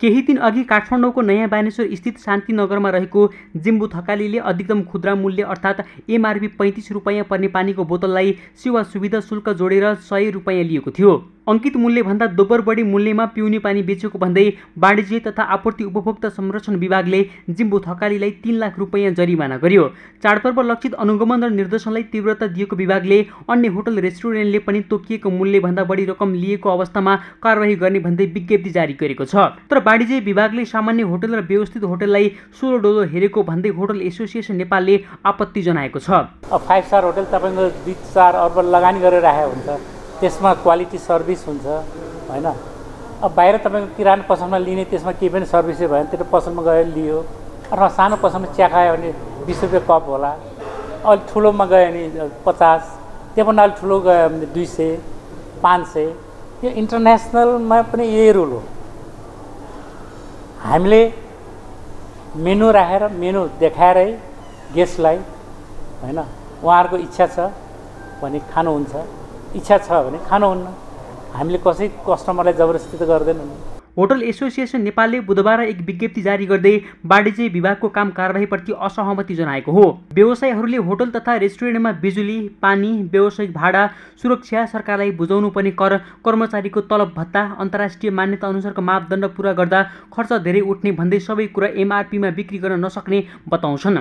केही दिन अघि काठमाडौँको नयाँ बानेश्वर स्थित शान्तिनगरमा रहेको जिम्बु थकालीले अधिकतम खुद्रा मूल्य अर्थात् एमआरपी पैँतिस रुपियाँ पर्ने पानीको बोतललाई सेवा सुविधा शुल्क जोडेर सय रुपियाँ लिएको थियो। अङ्कित मूल्यभन्दा दोब्बर बढी मूल्यमा पिउने पानी बेचेको भन्दै वाणिज्य तथा आपूर्ति उपभोक्ता संरक्षण विभागले जिम्बु थकालीलाई तीन लाख रुपियाँ जरिमाना गर्यो। चाडपर्व लक्षित अनुगमन र निर्देशनलाई तीव्रता दिएको विभागले अन्य होटल रेस्टुरेन्टले पनि तोकिएको मूल्यभन्दा बढी रकम लिएको अवस्थामा कारवाही गर्ने भन्दै विज्ञप्ति जारी गरेको छ। तर वाणिज्य विभागले सामान्य होटल र व्यवस्थित होटललाई सोलो डोलो हेरेको भन्दै होटल एसोसिएसन नेपालले आपत्ति जनाएको छ। फाइभ स्टार होटल तपाईँको दुई चार अर्ब लगानी गरेर हुन्छ। त्यसमा क्वालिटी सर्भिस हुन्छ होइन? अब बाहिर तपाईँको किराना पसलमा लिने त्यसमा केही पनि सर्भिसै भएन त्यो पसलमा गयो लियो। अथवा सानो पसलमा चिया खायो भने बिस रुपियाँ कप होला। अलिक ठुलोमा गयो भने पचास। त्योभन्दा अलिक ठुलो गयो भने दुई सय पाँच सय। यो इन्टरनेसनलमा पनि यही रुल हो। हामीले मेनु राखेर मेनु देखाएरै गेस्टलाई होइन? उहाँहरूको इच्छा छ भने खानुहुन्छ। इच्छा छ भने खानुहुन्न हामीले कसै कस्टमरलाई जबरजस्ती त गर्दैनौँ। होटल एसोसिएसन नेपालले बुधबार एक विज्ञप्ति जारी गर्दै वाणिज्य विभागको काम कारवाहीप्रति असहमति जनाएको हो। व्यवसायीहरूले होटल तथा रेस्टुरेन्टमा बिजुली पानी व्यावसायिक भाडा सुरक्षा सरकारलाई बुझाउनु पर्ने कर कर्मचारीको तलब भत्ता अन्तर्राष्ट्रिय मान्यता अनुसारको मापदण्ड पुरा गर्दा खर्च धेरै उठ्ने भन्दै सबै कुरा एमआरपीमा बिक्री गर्न नसक्ने बताउँछन्।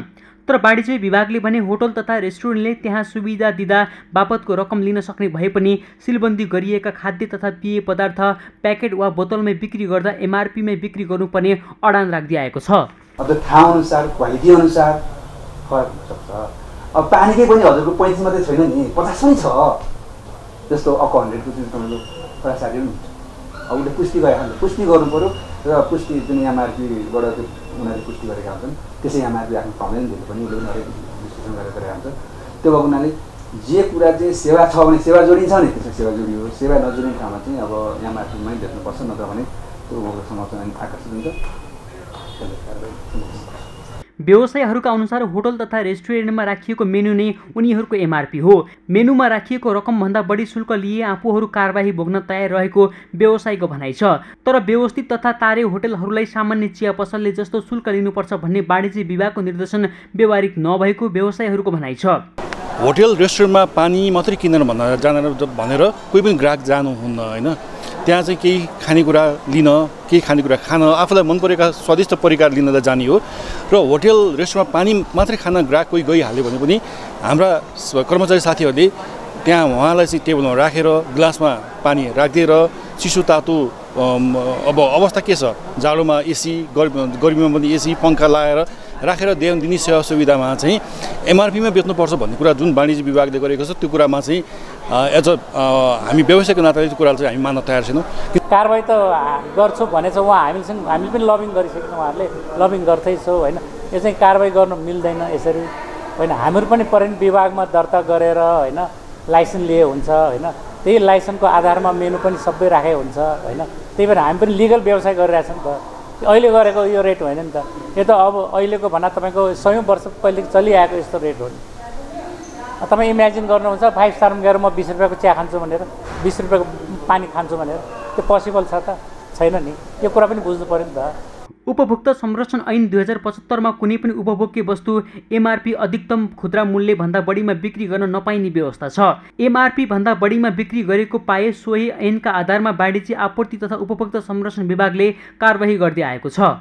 तर वाणिज्य विभागले भने होटल तथा रेस्टुरेन्टले त्यहाँ सुविधा दिँदा बापतको रकम लिन सक्ने भए पनि सिलबन्दी गरिएका खाद्य तथा पेय पदार्थ प्याकेट वा बोतलमै बिक्री गर्दा एमआरपीमै बिक्री गर्नुपर्ने अडान राख्दै आएको छ। अब अनुसार अनुसार फरक हुनसक्छ अब पानीकै पनि हजुरको पैँतिस मात्रै छैन नि पचास पनि छ। जस्तो हन्ड्रेडको तपाईँको पचास साठी पनि हुन्छ अब उसले पुष्टि गरेर पुष्टि गर्नु पऱ्यो र पुष्टि जुन एमआरपीबाट उनीहरूले पुष्टि गरेका हुन्छन् त्यसै एमआरपी आफ्नो पाउँदैन दिनु पनि उसले उनीहरूले विश्लेषण गरेर गरेका हुन्छ त्यो भएको हुनाले जे कुरा चाहिँ सेवा छ भने सेवा जोडिन्छ नि त्यसमा सेवा जोडियो। सेवा नजोडिने ठाउँमा चाहिँ अब एमआरपीमै बेच्नुपर्छ नत्र भने त्यो उपभोक्ता आकर्षित हुन्छ। व्यवसायहरूका अनुसार होटल तथा रेस्टुरेन्टमा राखिएको मेनु नै उनीहरूको एमआरपी हो। मेनुमा राखिएको रकमभन्दा बढी शुल्क लिए आफूहरू कारवाही भोग्न तयार रहेको व्यवसायीको भनाइ छ। तर व्यवस्थित तथा तारे होटलहरूलाई सामान्य चिया पसलले जस्तो शुल्क लिनुपर्छ भन्ने वाणिज्य विभागको निर्देशन व्यवहारिक नभएको व्यवसायीहरूको भनाइ छ। होटल रेस्टुरेन्टमा पानी मात्रै किनेर भनेर जानेर भनेर कोही पनि ग्राहक जानुहुन्न होइन? त्यहाँ चाहिँ केही खानेकुरा लिन केही खानेकुरा खान आफूलाई मन परेका स्वादिष्ट परिकार लिन त जाने हो। र होटेल रेस्टुरेन्टमा पानी मात्रै खान ग्राहक कोही गइहाल्यो भने पनि हाम्रा कर्मचारी साथीहरूले त्यहाँ उहाँलाई चाहिँ टेबलमा राखेर ग्लासमा पानी राखिदिएर चिसो तातो अब अवस्था के छ? जाडोमा एसी गर्मीमा पनि एसी पङ्खा लगाएर राखेर दिने सेवा सुविधामा चाहिँ एमआरपीमा बेच्नुपर्छ भन्ने कुरा जुन वाणिज्य विभागले गरेको छ त्यो कुरामा चाहिँ एज अ हामी व्यवसायको नाताले त्यो कुरालाई चाहिँ हामी मान्न तयार छैनौँ। कारवाही त गर्छु भनेछ उहाँ हामीसँग हामीले पनि लबिङ गरिसकेको उहाँहरूले लबिङ गर्दैछौँ होइन? यो चाहिँ कारवाही गर्नु मिल्दैन यसरी होइन? हामीहरू पनि पर्यटन विभागमा दर्ता गरेर होइन लाइसेन्स लिए हुन्छ होइन? त्यही लाइसेन्सको आधारमा मेनु पनि सबै राखेको हुन्छ होइन? त्यही भएर हामी पनि लिगल व्यवसाय गरिरहेछौँ नि त। अहिले गरेको यो रेट होइन नि त। यो त अब अहिलेको भन्दा तपाईँको सयौँ वर्ष पहिले चलिआएको यस्तो रेट हो नि। तपाईँ इमेजिन गर्नुहुन्छ फाइभ स्टारमा गएर म बिस रुपियाँको चिया खान्छु भनेर बिस रुपियाँको पानी खान्छु भनेर। त्यो पोसिबल छ त? छैन नि। यो कुरा पनि बुझ्नु पऱ्यो नि त। उपभोक्ता संरक्षण ऐन दुई हजार पचहत्तरमा कुनै पनि उपभोग्य वस्तु एमआरपी अधिकतम खुद्रा मूल्यभन्दा बढीमा बिक्री गर्न नपाइने व्यवस्था छ। एमआरपी भन्दा बढीमा बिक्री गरेको पाए सोही ऐनका आधारमा वाणिज्य आपूर्ति तथा उपभोक्ता संरक्षण विभागले कारवाही गर्दै आएको छ।